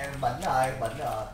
em bệnh rồi bệnh rồi.